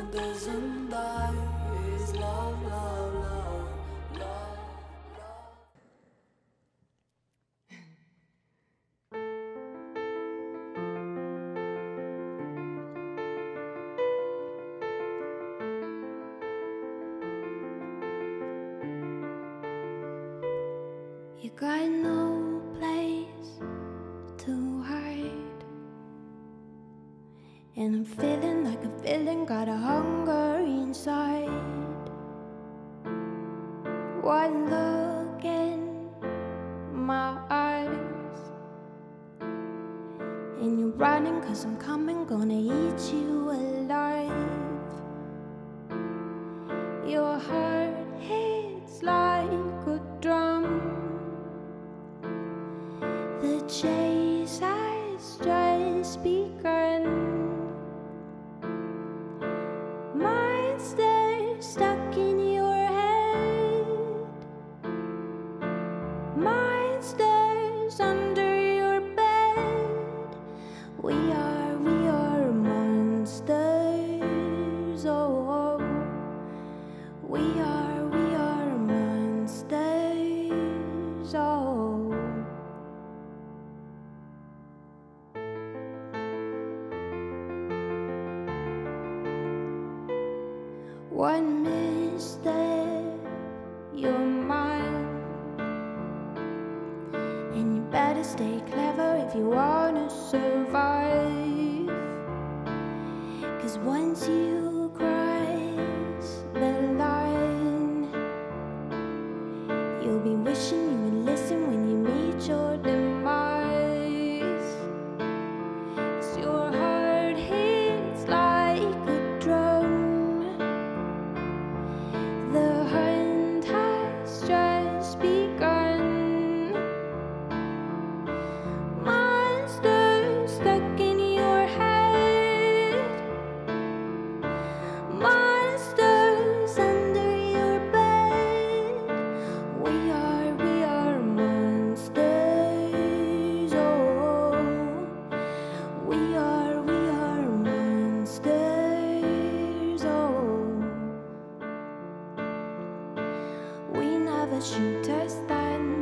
that doesn't die love, love, love, love. You got no place And I'm feeling like a villain, got a hunger inside. One look in my eyes. And you're running, cause I'm coming, gonna eat you alive. We are, we are monsters. Oh, we are, we are monsters. Oh. One misstep, you're mine. And you better stay clever if you wanna survive. Cause once you She does that.